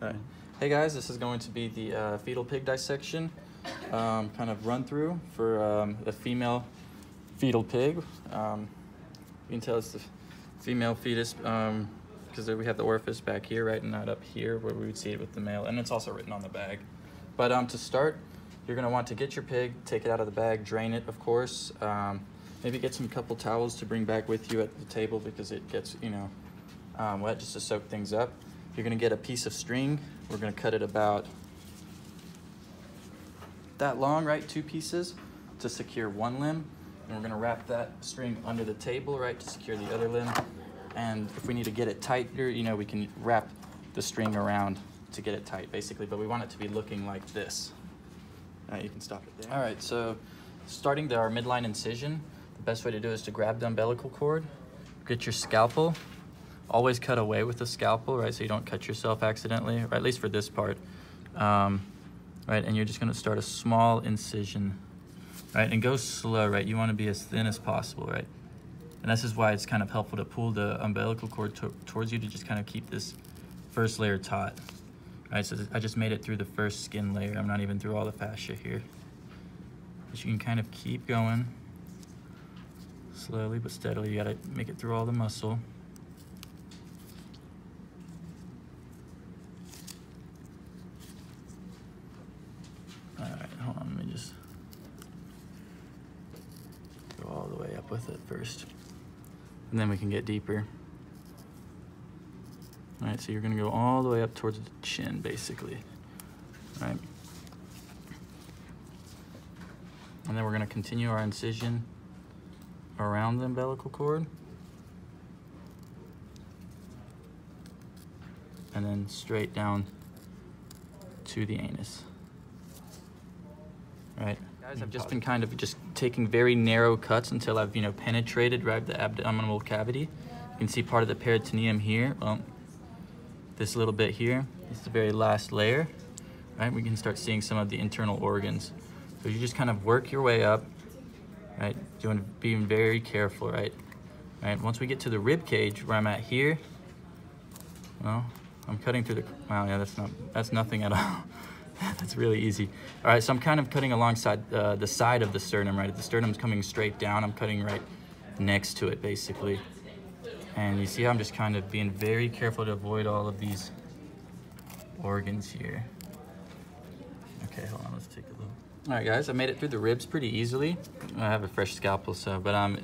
Right. Hey guys, this is going to be the uh, fetal pig dissection um, kind of run through for um, a female fetal pig. Um, you can tell it's the female fetus because we have the orifice back here, right, and not up here where we would see it with the male. And it's also written on the bag. But um, to start, you're gonna want to get your pig, take it out of the bag, drain it, of course. Um, maybe get some couple towels to bring back with you at the table because it gets, you know, um, wet just to soak things up. You're gonna get a piece of string. We're gonna cut it about that long, right? Two pieces to secure one limb. And we're gonna wrap that string under the table, right, to secure the other limb. And if we need to get it tighter, you know, we can wrap the string around to get it tight, basically, but we want it to be looking like this. Right, you can stop it there. All right, so starting the, our midline incision, the best way to do is to grab the umbilical cord, get your scalpel, always cut away with the scalpel, right, so you don't cut yourself accidentally, or at least for this part. Um, right, and you're just gonna start a small incision, right, and go slow, right, you wanna be as thin as possible, right, and this is why it's kind of helpful to pull the umbilical cord to towards you to just kind of keep this first layer taut. Right, so I just made it through the first skin layer. I'm not even through all the fascia here. But you can kind of keep going slowly but steadily. You gotta make it through all the muscle. All right, hold on, let me just go all the way up with it first. And then we can get deeper. All right, so you're gonna go all the way up towards the chin, basically. All right. And then we're gonna continue our incision around the umbilical cord. And then straight down to the anus. Guys, I've just been kind of just taking very narrow cuts until I've, you know, penetrated right the abdominal cavity. You can see part of the peritoneum here. Well, this little bit here. This is the very last layer, right? We can start seeing some of the internal organs. So you just kind of work your way up, right? Doing, being very careful, right? Right, once we get to the rib cage where I'm at here, well, I'm cutting through the, wow, yeah, that's not, that's nothing at all. that's really easy. All right, so I'm kind of cutting alongside uh, the side of the sternum, right? If the sternum's coming straight down, I'm cutting right next to it, basically. And you see how I'm just kind of being very careful to avoid all of these organs here. Okay, hold on, let's take a look. All right, guys, I made it through the ribs pretty easily. I have a fresh scalpel, so, but um,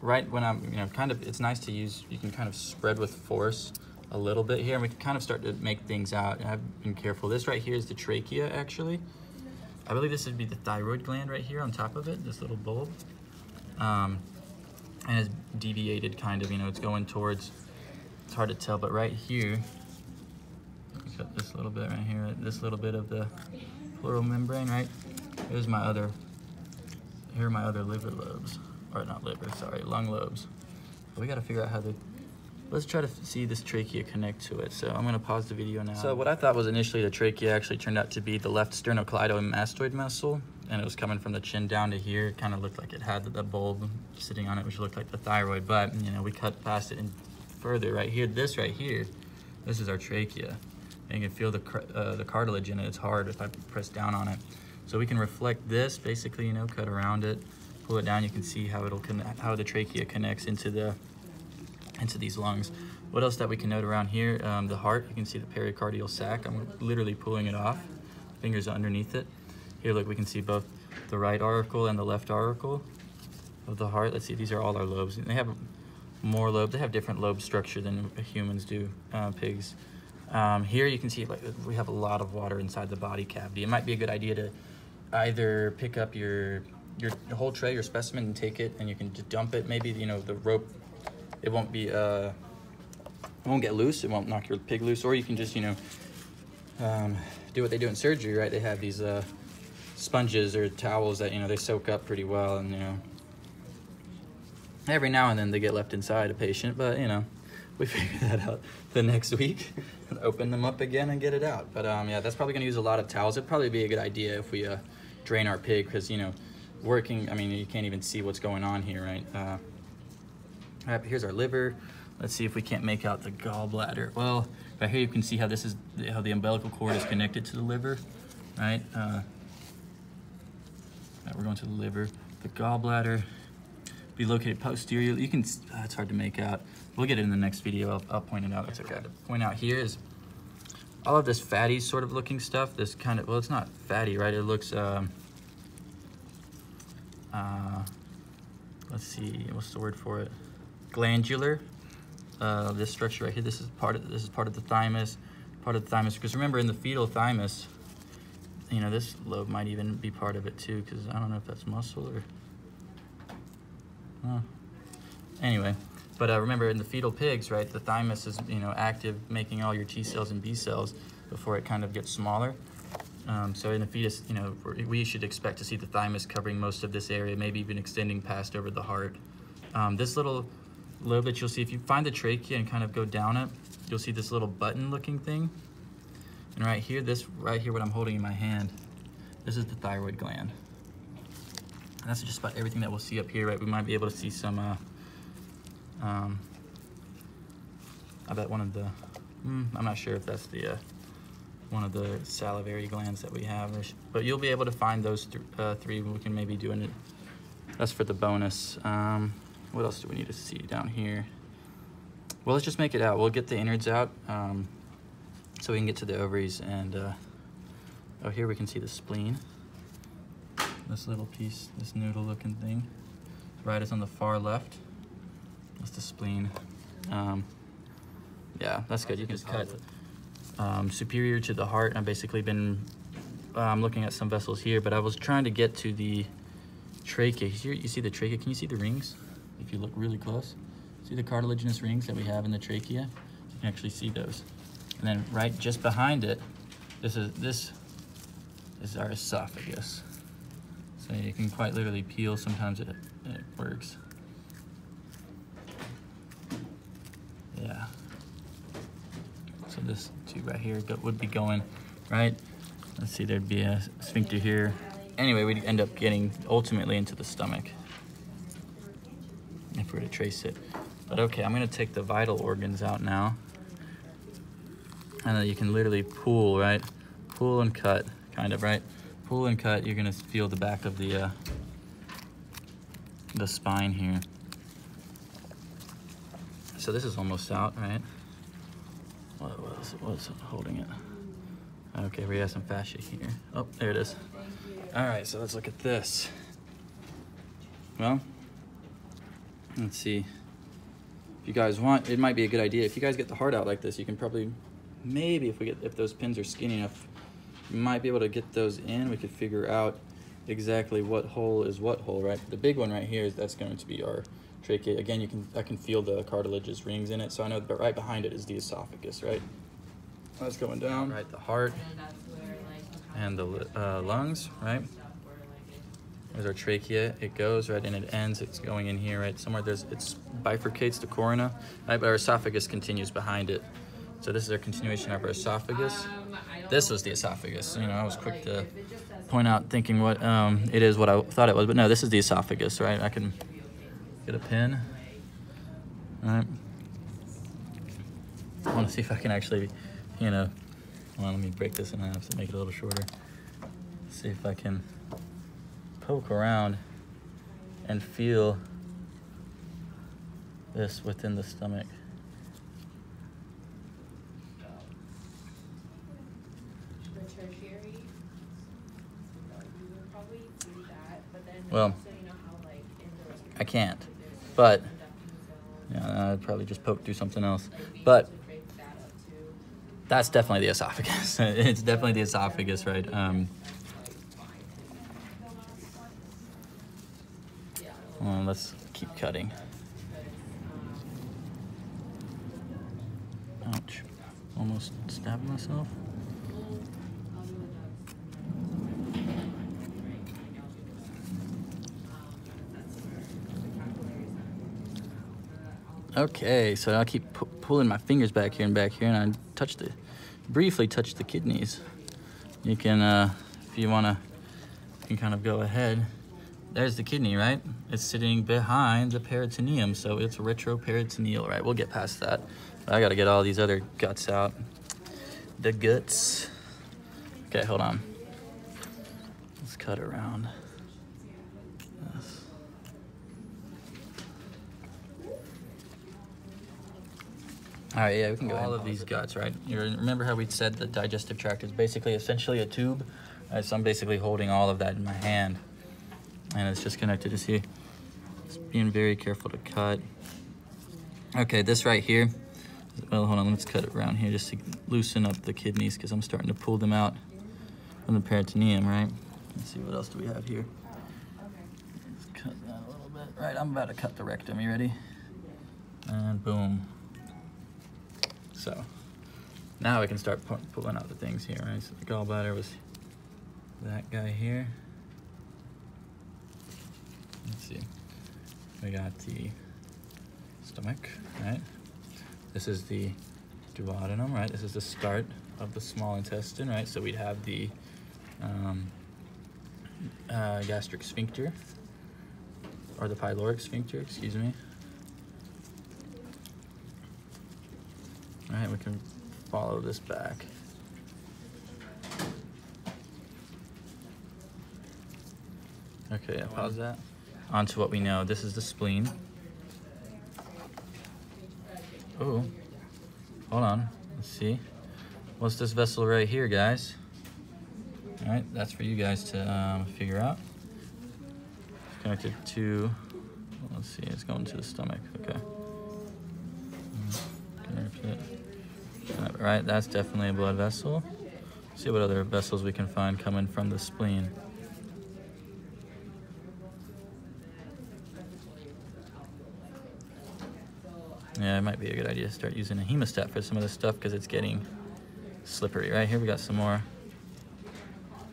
right when I'm, you know, kind of, it's nice to use, you can kind of spread with force a little bit here, and we can kind of start to make things out. I've been careful. This right here is the trachea, actually. I believe this would be the thyroid gland right here on top of it, this little bulb. Um, and it's deviated kind of, you know, it's going towards, it's hard to tell, but right here, got this little bit right here, this little bit of the pleural membrane, right? Here's my other, here are my other liver lobes, or not liver, sorry, lung lobes. But we gotta figure out how to, let's try to see this trachea connect to it. So I'm gonna pause the video now. So what I thought was initially the trachea actually turned out to be the left sternocleidomastoid muscle and it was coming from the chin down to here. It kind of looked like it had the bulb sitting on it, which looked like the thyroid, but you know, we cut past it and further right here, this right here, this is our trachea. And you can feel the, uh, the cartilage in it. It's hard if I press down on it. So we can reflect this, basically, you know, cut around it, pull it down. You can see how it'll how the trachea connects into the into these lungs. What else that we can note around here? Um, the heart, you can see the pericardial sac. I'm literally pulling it off. Fingers underneath it. Here, look, we can see both the right auricle and the left auricle of the heart. Let's see, these are all our lobes. They have more lobes. They have different lobe structure than humans do, uh, pigs. Um, here you can see like we have a lot of water inside the body cavity. It might be a good idea to either pick up your your whole tray, your specimen, and take it, and you can dump it. Maybe you know the rope, it won't be uh, it won't get loose. It won't knock your pig loose. Or you can just you know um, do what they do in surgery, right? They have these uh, sponges or towels that you know they soak up pretty well, and you know every now and then they get left inside a patient, but you know we figure that out the next week and open them up again and get it out but um, yeah that's probably gonna use a lot of towels it'd probably be a good idea if we uh, drain our pig because you know working I mean you can't even see what's going on here right uh, here's our liver let's see if we can't make out the gallbladder well right here you can see how this is how the umbilical cord is connected to the liver, right? Uh, we're going to the liver. The gallbladder be located posterior. You can, uh, it's hard to make out. We'll get it in the next video. I'll, I'll point it out. That's okay. Point out here is all of this fatty sort of looking stuff. This kind of, well, it's not fatty, right? It looks, um, uh, let's see, what's the word for it? Glandular. Uh, this structure right here, this is part of this is part of the thymus, part of the thymus. Because remember, in the fetal thymus, you know, this lobe might even be part of it too. Because I don't know if that's muscle or. Huh. Anyway, but uh, remember, in the fetal pigs, right, the thymus is you know active, making all your T cells and B cells before it kind of gets smaller. Um, so in the fetus, you know, we should expect to see the thymus covering most of this area, maybe even extending past over the heart. Um, this little lobe that you'll see, if you find the trachea and kind of go down it, you'll see this little button looking thing. And right here, this right here, what I'm holding in my hand, this is the thyroid gland. And that's just about everything that we'll see up here, right? We might be able to see some, uh, um, I bet one of the, mm, I'm not sure if that's the, uh, one of the salivary glands that we have, but you'll be able to find those th uh, three. We can maybe do it. That's for the bonus. Um, what else do we need to see down here? Well, let's just make it out. We'll get the innards out um, so we can get to the ovaries. And uh, oh, here we can see the spleen. This little piece, this noodle looking thing. Right is on the far left. That's the spleen. Um, yeah, that's good. You can just cut um, superior to the heart. I've basically been um, looking at some vessels here, but I was trying to get to the trachea. Here you see the trachea. Can you see the rings? If you look really close, see the cartilaginous rings that we have in the trachea. You can actually see those. And then right just behind it, this is this is our esophagus. So you can quite literally peel. Sometimes it, it works. Yeah. So this tube right here would be going, right? Let's see, there'd be a sphincter here. Anyway, we'd end up getting ultimately into the stomach were to trace it. But okay, I'm gonna take the vital organs out now. And then you can literally pull, right? Pull and cut, kind of, right? Pull and cut, you're gonna feel the back of the, uh, the spine here. So this is almost out, right? What was, what was holding it? Okay, we have some fascia here. Oh, there it is. All right, so let's look at this. Well, let's see. If you guys want, it might be a good idea. If you guys get the heart out like this, you can probably, maybe if we get, if those pins are skinny enough, you might be able to get those in. We could figure out exactly what hole is what hole, right? The big one right here is that's going to be our trachea. Again, you can I can feel the cartilage's rings in it, so I know that right behind it is the esophagus, right? That's going down, right? The heart and the uh, lungs, right? There's our trachea. It goes right and it ends. It's going in here, right? Somewhere there's it bifurcates the carina, right? But our esophagus continues behind it. So this is our continuation of our esophagus. This was the esophagus. You know, I was quick to point out thinking what um, it is what I thought it was, but no, this is the esophagus, right? I can get a pin. All right. I want to see if I can actually, you know, well, let me break this in half to make it a little shorter. See if I can poke around and feel this within the stomach. Well, I can't, but yeah, I'd probably just poke through something else. But that's definitely the esophagus. it's definitely the esophagus, right? Um, well, let's keep cutting. Ouch. Almost stabbed myself. Okay, so I keep pulling my fingers back here and back here, and I touch the, briefly touch the kidneys. You can, uh, if you wanna, you can kind of go ahead. There's the kidney, right? It's sitting behind the peritoneum, so it's retroperitoneal, right? We'll get past that. I gotta get all these other guts out. The guts. Okay, hold on. Let's cut around. All right, yeah, we can go all of these guts, right? You remember how we said the digestive tract is basically essentially a tube? Right, so I'm basically holding all of that in my hand, and it's just connected to see. Just being very careful to cut. Okay, this right here. Well, hold on, let's cut it around here just to loosen up the kidneys because I'm starting to pull them out from the peritoneum, right? Let's see, what else do we have here? Let's cut that a little bit. Right, I'm about to cut the rectum. You ready? And boom. So now we can start pu pulling out the things here, right? So the gallbladder was that guy here. Let's see. We got the stomach, right? This is the duodenum, right? This is the start of the small intestine, right? So we'd have the um, uh, gastric sphincter, or the pyloric sphincter, excuse me. All right, we can follow this back. Okay, yeah, pause that. On to what we know. This is the spleen. Oh, hold on. Let's see. What's this vessel right here, guys? All right, that's for you guys to um, figure out. It's connected to, let's see, it's going to the stomach. Okay. All right, that's definitely a blood vessel. Let's see what other vessels we can find coming from the spleen. Yeah, it might be a good idea to start using a hemostat for some of this stuff because it's getting slippery. Right here we got some more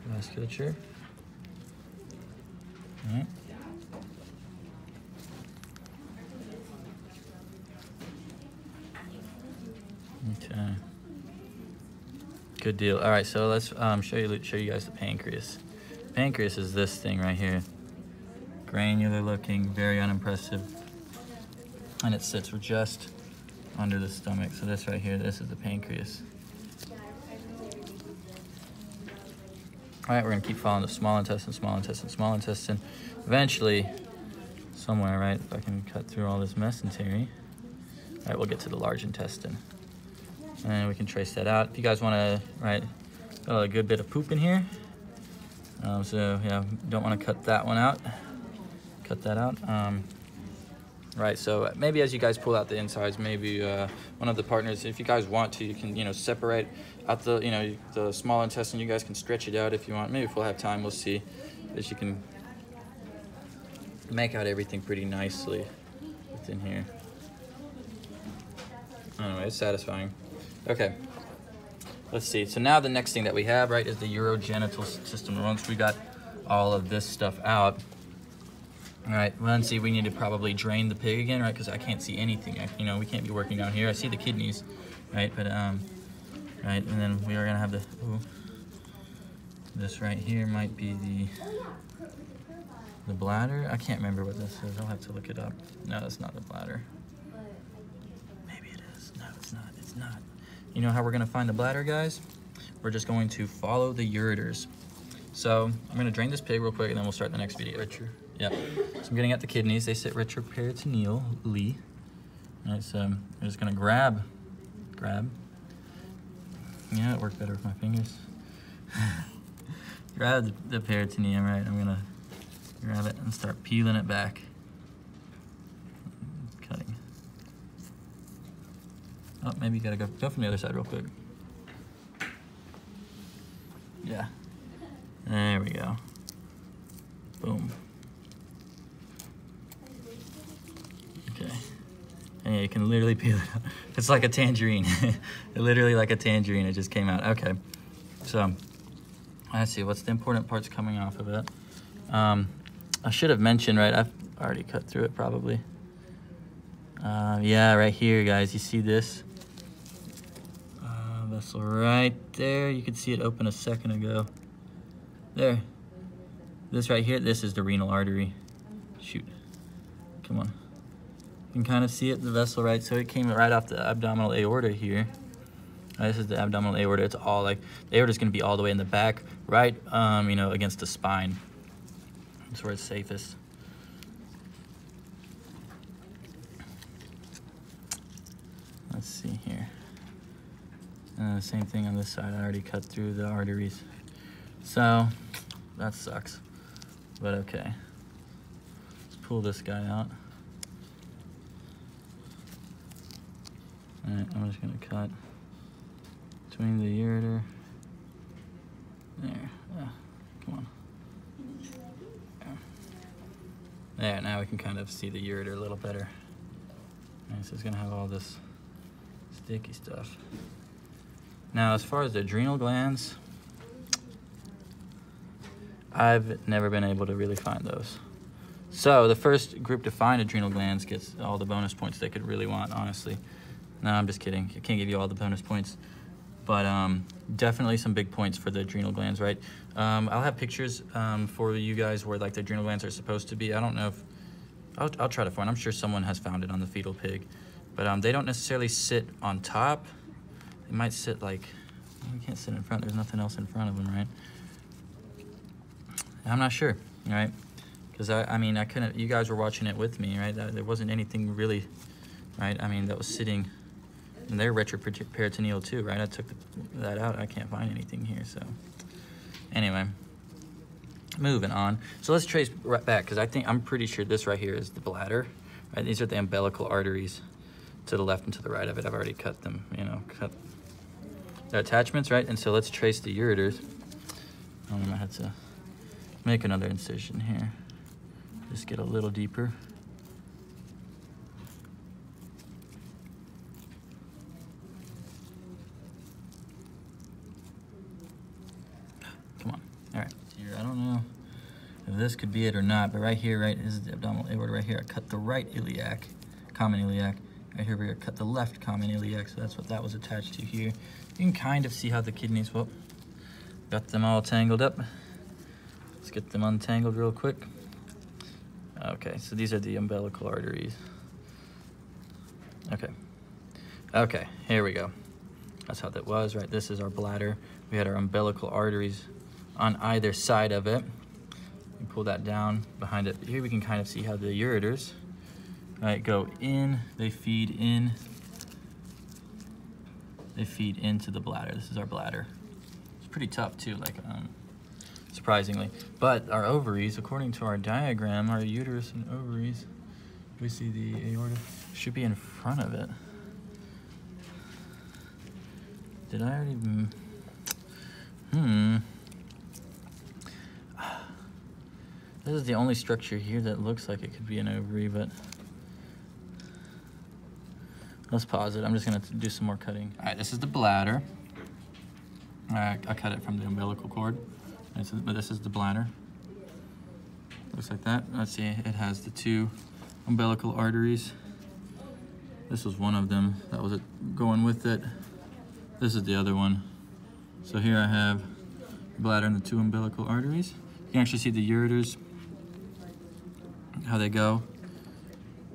vasculature. All right. Okay. Good deal. All right, so let's um, show you show you guys the pancreas. Pancreas is this thing right here. Granular looking, very unimpressive. And it sits just under the stomach. So this right here, this is the pancreas. All right, we're gonna keep following the small intestine, small intestine, small intestine. Eventually, somewhere, right, if I can cut through all this mesentery, all right, we'll get to the large intestine. And we can trace that out. If you guys wanna, right, got a good bit of poop in here. Um, so yeah, don't wanna cut that one out. Cut that out. Um, right, so maybe as you guys pull out the insides, maybe uh, one of the partners, if you guys want to, you can, you know, separate out the, you know, the small intestine, you guys can stretch it out if you want. Maybe if we'll have time, we'll see as you can make out everything pretty nicely within here. Anyway, it's satisfying. Okay, let's see. So now the next thing that we have, right, is the urogenital system. Once we got all of this stuff out, all right, well, and see, we need to probably drain the pig again, right, because I can't see anything. I, you know, we can't be working down here. I see the kidneys, right, but, um, right, and then we are gonna have the, ooh, this right here might be the, the bladder. I can't remember what this is. I'll have to look it up. No, that's not the bladder. Maybe it is. No, it's not. It's not. You know how we're gonna find the bladder, guys? We're just going to follow the ureters. So I'm gonna drain this pig real quick and then we'll start the next video. Richer. Yep. So I'm getting at the kidneys. They sit retroperitoneally. All right, so I'm just gonna grab, grab. Yeah, it worked better with my fingers. grab the, the peritoneum, right? I'm gonna grab it and start peeling it back. Cutting. Oh, maybe you gotta go, go from the other side real quick. Yeah. There we go. Boom. Okay. And you can literally peel it. It's like a tangerine. literally like a tangerine. It just came out. Okay. So, let's see. What's the important parts coming off of it? Um, I should have mentioned, right? I've already cut through it probably. Uh, yeah, right here, guys. You see this? Uh, vessel right there. You could see it open a second ago. There. This right here, this is the renal artery. Shoot. Come on. You can kind of see it, the vessel, right? So it came right off the abdominal aorta here. This is the abdominal aorta. It's all like, the aorta is going to be all the way in the back, right, um, you know, against the spine. That's where it's safest. Let's see here. Uh, same thing on this side. I already cut through the arteries. So, that sucks. But okay. Let's pull this guy out. Alright, I'm just gonna cut between the ureter. There. Yeah. Come on. There. there. Now we can kind of see the ureter a little better. Alright, so it's gonna have all this sticky stuff. Now, as far as the adrenal glands, I've never been able to really find those. So the first group to find adrenal glands gets all the bonus points they could really want, honestly. No, I'm just kidding. I can't give you all the bonus points. But um, definitely some big points for the adrenal glands, right? Um, I'll have pictures um, for you guys where like the adrenal glands are supposed to be. I don't know if, I'll, I'll try to find, I'm sure someone has found it on the fetal pig. But um, they don't necessarily sit on top. They might sit like, you can't sit in front, there's nothing else in front of them, right? I'm not sure, right? Because I, I mean, I couldn't, you guys were watching it with me, right? There wasn't anything really, right? I mean, that was sitting in their retroperitoneal too, right? I took that out. I can't find anything here, so. Anyway, moving on. So let's trace right back, because I think, I'm pretty sure this right here is the bladder, right? These are the umbilical arteries to the left and to the right of it. I've already cut them, you know, cut the attachments, right? And so let's trace the ureters. Oh, I'm gonna have to make another incision here. Just get a little deeper. Come on. All right. Here, I don't know if this could be it or not, but right here, right, is the abdominal aorta right here. I cut the right iliac, common iliac. Right here, we cut the left common iliac, so that's what that was attached to here. You can kind of see how the kidneys, well, got them all tangled up. Let's get them untangled real quick. Okay, so these are the umbilical arteries. Okay. Okay, here we go. That's how that was, right? This is our bladder. We had our umbilical arteries on either side of it. Pull that down behind it. Here we can kind of see how the ureters, right, go in, they feed in, they feed into the bladder. This is our bladder. It's pretty tough too, like, um, surprisingly. But our ovaries, according to our diagram, our uterus and ovaries, we see the aorta should be in front of it. Did I already? Hmm. This is the only structure here that looks like it could be an ovary, but let's pause it. I'm just gonna do some more cutting. All right, this is the bladder. All right, I cut it from the umbilical cord. This is, but this is the bladder. Looks like that. Let's see, it has the two umbilical arteries. This was one of them that was going with it. This is the other one. So here I have the bladder and the two umbilical arteries. You can actually see the ureters, how they go.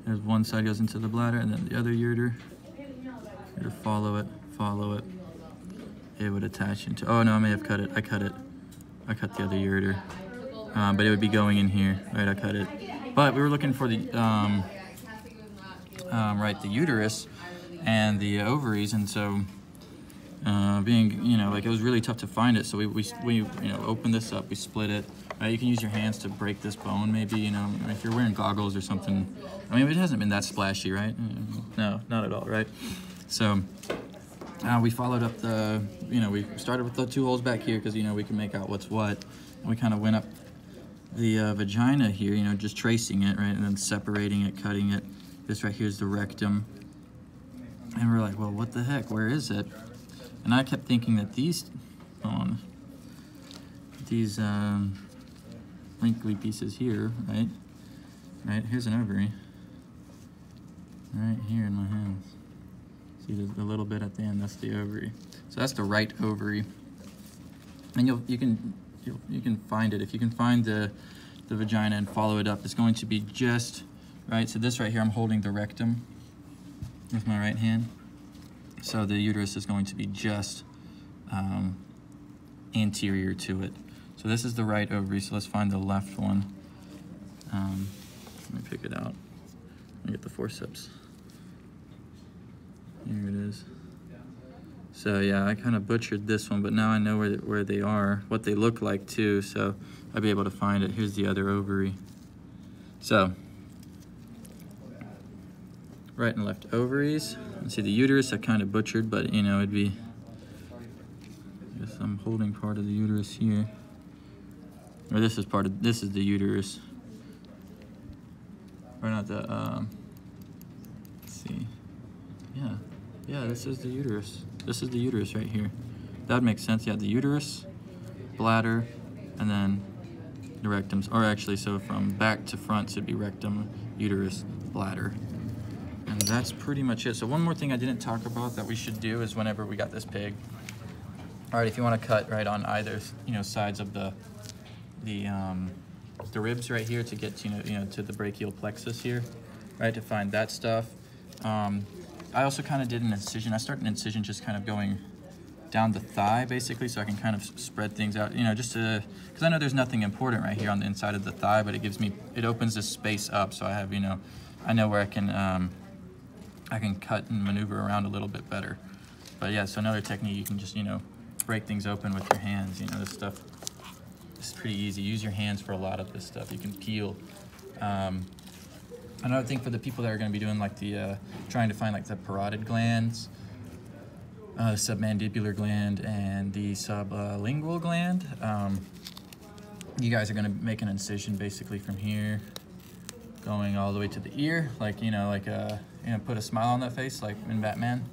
There's one side goes into the bladder and then the other ureter. You follow it, follow it. It would attach into, oh no, I may have cut it, I cut it. I cut the other ureter, um, but it would be going in here, right? I cut it, but we were looking for the um, um, right the uterus and the ovaries, and so uh, being you know like it was really tough to find it, so we we, we you know opened this up, we split it. Right? You can use your hands to break this bone, maybe you know if you're wearing goggles or something. I mean, it hasn't been that splashy, right? No, not at all, right? So uh, we followed up the, you know, we started with the two holes back here because, you know, we can make out what's what. And we kind of went up the uh, vagina here, you know, just tracing it, right? And then separating it, cutting it. This right here is the rectum. And we're like, well, what the heck? Where is it? And I kept thinking that these, on, these um, wrinkly pieces here, right? Right, here's an ovary. Right here in my hands. See the, little bit at the end, that's the ovary. So that's the right ovary. And you'll, you can you'll, you can find it. If you can find the, the vagina and follow it up, it's going to be just right? So this right here, I'm holding the rectum with my right hand. So the uterus is going to be just um, anterior to it. So this is the right ovary, so let's find the left one. Um, let me pick it out. Me get the forceps. Here it is. So yeah, I kind of butchered this one, but now I know where, where they are, what they look like too, so I'll be able to find it. Here's the other ovary. So, right and left ovaries. And see the uterus I kind of butchered, but you know, it'd be, I guess I'm holding part of the uterus here. Or this is part of, this is the uterus. Or not the, um, let's see. Yeah, yeah, this is the uterus. This is the uterus right here. That makes sense. Yeah, the uterus, bladder, and then the rectums. Or actually, so from back to front, it'd be rectum, uterus, bladder. And that's pretty much it. So one more thing I didn't talk about that we should do is whenever we got this pig. All right, if you want to cut right on either, you know, sides of the the um, the ribs right here to get to, you know, you know to the brachial plexus here, right, to find that stuff. Um, I also kind of did an incision. I start an incision just kind of going down the thigh basically so I can kind of spread things out, you know, just to, because I know there's nothing important right here on the inside of the thigh, but it gives me, it opens this space up so I have, you know, I know where I can, um, I can cut and maneuver around a little bit better. But yeah, so another technique, you can just, you know, break things open with your hands, you know, this stuff is pretty easy. Use your hands for a lot of this stuff. You can peel. Um, another thing for the people that are going to be doing like the, uh, trying to find like the parotid glands, uh, submandibular gland and the sublingual gland. Um, you guys are gonna make an incision basically from here, going all the way to the ear, like you know, like uh, you know, put a smile on that face, like in Batman,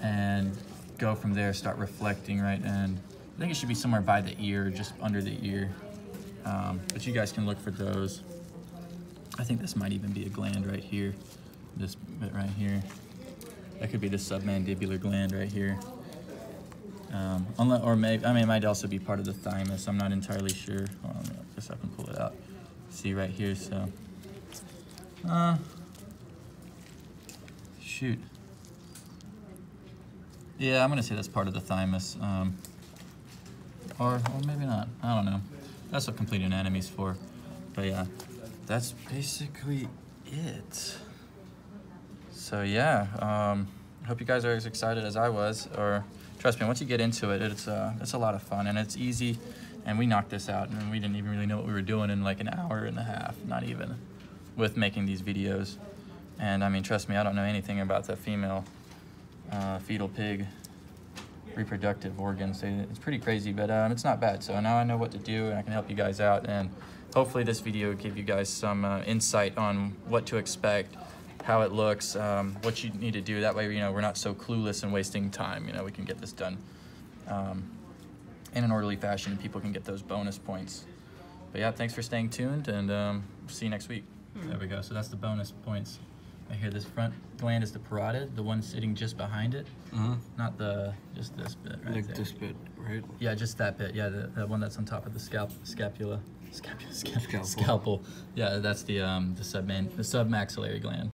and go from there. Start reflecting right, and I think it should be somewhere by the ear, just under the ear. Um, but you guys can look for those. I think this might even be a gland right here, this bit right here. That could be the submandibular gland right here. Um, or maybe, I mean, it might also be part of the thymus. I'm not entirely sure. I guess I can pull it out. See right here, so. Uh, shoot. Yeah, I'm gonna say that's part of the thymus. Um, or, or maybe not, I don't know. That's what complete anatomy's for. But yeah, that's basically it. So yeah, um, I hope you guys are as excited as I was. Or trust me, once you get into it, it's uh, it's a lot of fun and it's easy. And we knocked this out, and we didn't even really know what we were doing in like an hour and a half, not even, with making these videos. And I mean, trust me, I don't know anything about the female uh, fetal pig reproductive organs. It's pretty crazy, but um, it's not bad. So now I know what to do, and I can help you guys out. And hopefully, this video will give you guys some uh, insight on what to expect how it looks, um, what you need to do. That way, you know, we're not so clueless and wasting time. You know, we can get this done um, in an orderly fashion people can get those bonus points. But yeah, thanks for staying tuned and um, see you next week. There we go. So that's the bonus points. Right here, this front gland is the parotid, the one sitting just behind it. Mm -hmm. Not the, just this bit right Like there. this bit, right? Yeah, just that bit. Yeah, the, the one that's on top of the scalp, scapula. Scapula, scalpel. scalpel. Yeah, that's the um, the subman, the submaxillary gland.